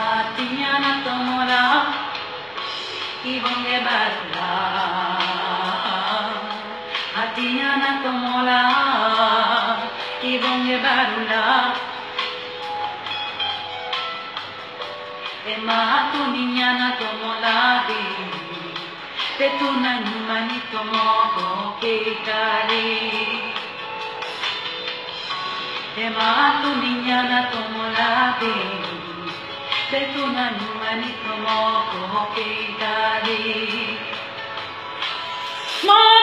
পাতিয়া না তোমরা কি বঙ্গে বাসলা হাতিয়া না তোমরা কি বঙ্গে বারুলা e ma tu niñana como la de te tu nanmanito moco que cari e ma tu niñana como la de Tetuna nyumani tomoko keikari Matinyana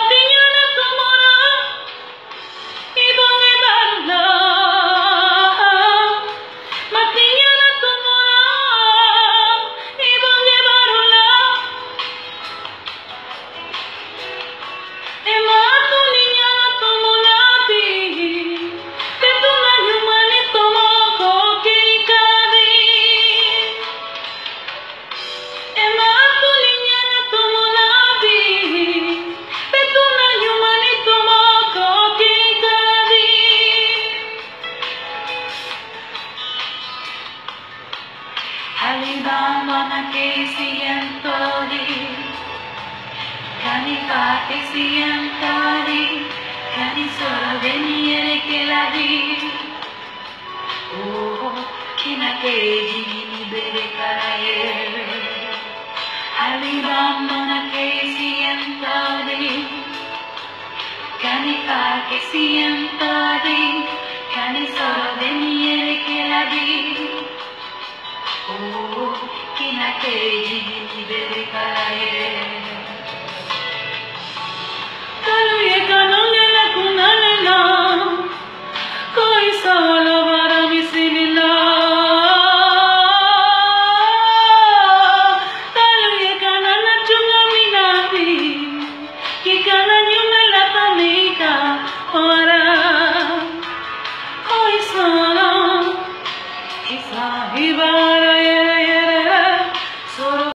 que sientori Kanika que sientori Kani solo venire che la di Oh, kina que jini bere karaye Alibaba na que sientori Kanika que sientori Kani solo venire che la di Oh, que vive de caer.